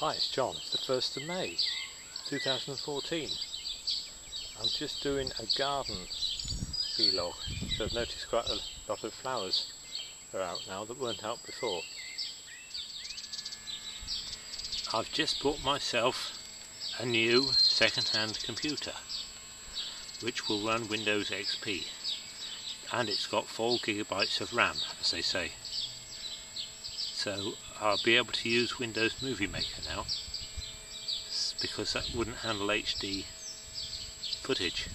Hi, it's John. It's the 1st of May 2014. I'm just doing a garden vlog. So I've noticed quite a lot of flowers are out now that weren't out before. I've just bought myself a new second-hand computer which will run Windows XP and it's got 4 gigabytes of RAM as they say so I'll be able to use Windows Movie Maker now because that wouldn't handle HD footage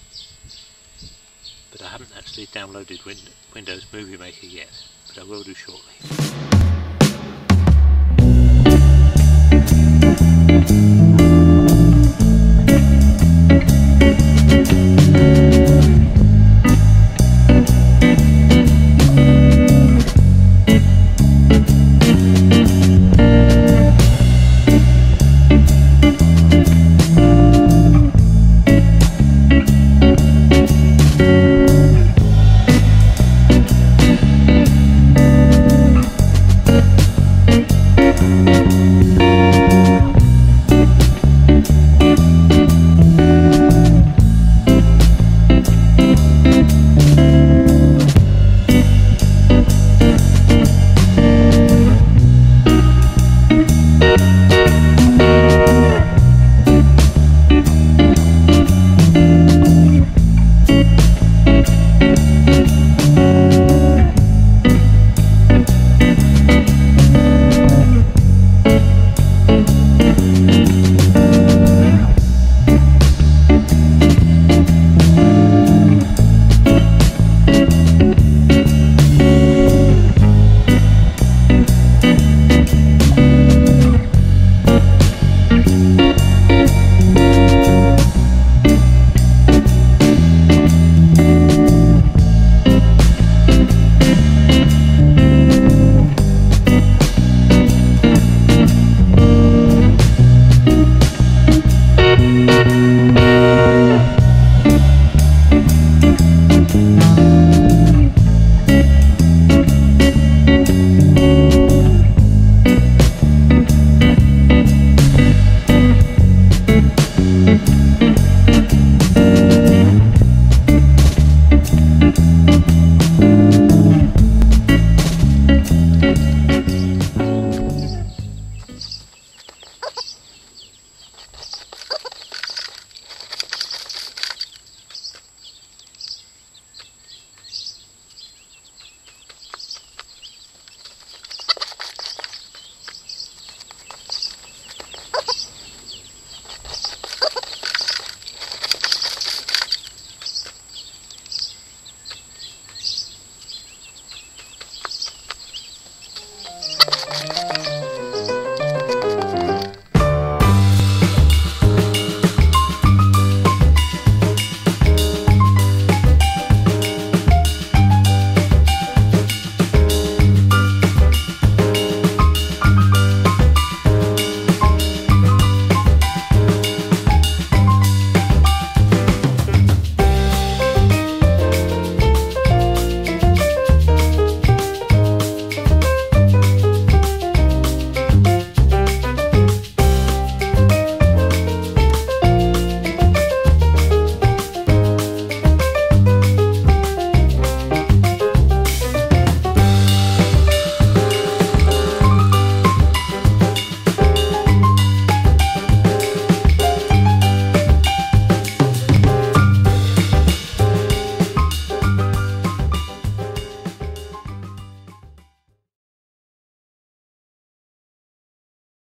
but I haven't actually downloaded Windows Movie Maker yet but I will do shortly.